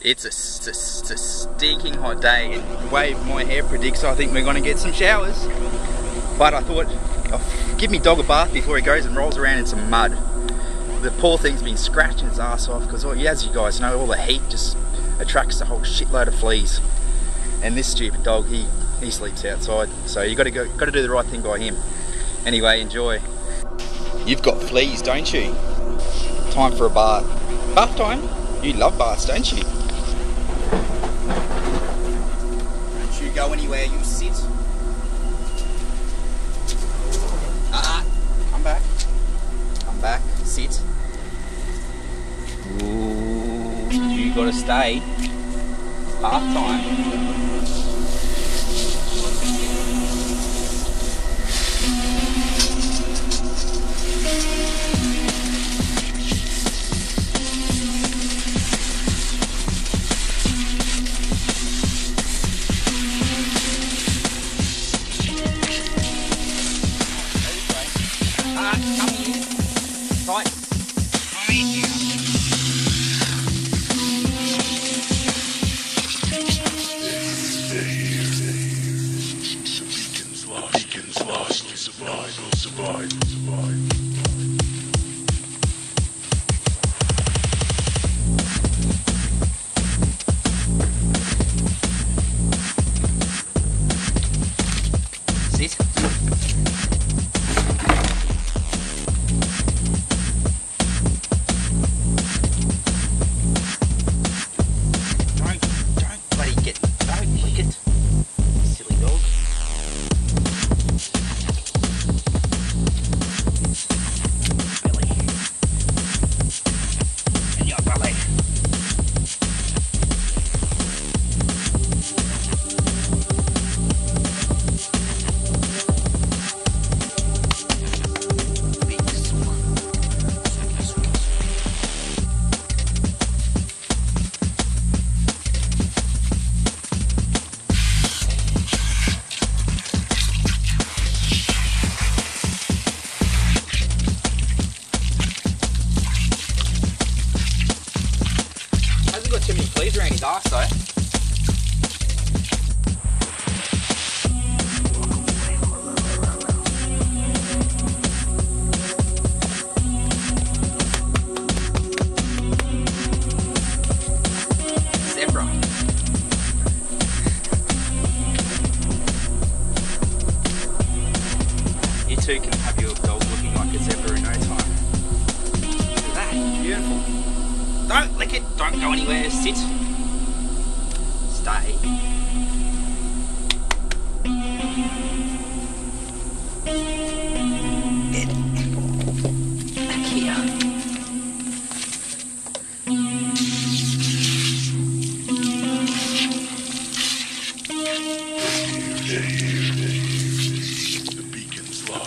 It's a, a, a stinking hot day and the way my hair predicts I think we're going to get some showers. But I thought, oh, give me dog a bath before he goes and rolls around in some mud. The poor thing's been scratching its ass off because as you guys know all the heat just attracts a whole shitload of fleas. And this stupid dog, he, he sleeps outside. So you got to go, got to do the right thing by him. Anyway, enjoy. You've got fleas, don't you? Time for a bath. Bath time? You love baths, don't you? Don't you go anywhere, you sit. Ah, uh -uh. come back. Come back, sit. Ooh, you gotta stay. Bath time. survival, survival, survival, survival. Two can have your dog looking like a zebra in no time. Look at that, beautiful. Don't lick it, don't go anywhere, sit. Stay.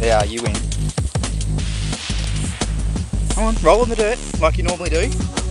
Yeah, you win. Come on, roll in the dirt like you normally do.